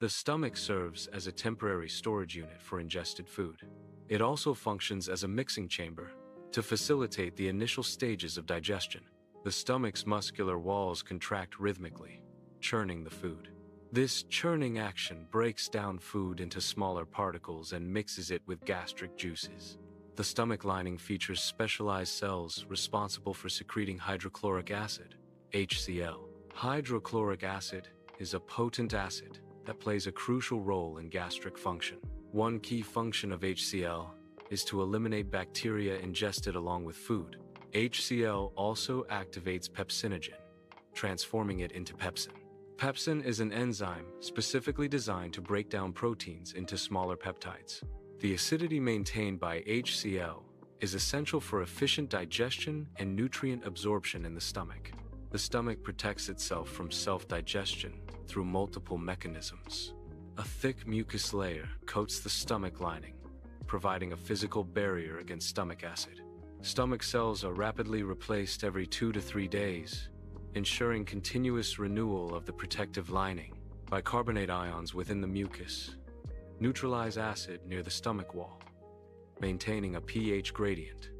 The stomach serves as a temporary storage unit for ingested food. It also functions as a mixing chamber to facilitate the initial stages of digestion. The stomach's muscular walls contract rhythmically, churning the food. This churning action breaks down food into smaller particles and mixes it with gastric juices. The stomach lining features specialized cells responsible for secreting hydrochloric acid, HCl. Hydrochloric acid is a potent acid that plays a crucial role in gastric function. One key function of HCl is to eliminate bacteria ingested along with food. HCl also activates pepsinogen, transforming it into pepsin. Pepsin is an enzyme specifically designed to break down proteins into smaller peptides. The acidity maintained by HCl is essential for efficient digestion and nutrient absorption in the stomach. The stomach protects itself from self-digestion through multiple mechanisms. A thick mucus layer coats the stomach lining, providing a physical barrier against stomach acid. Stomach cells are rapidly replaced every two to three days, ensuring continuous renewal of the protective lining. Bicarbonate ions within the mucus neutralize acid near the stomach wall, maintaining a pH gradient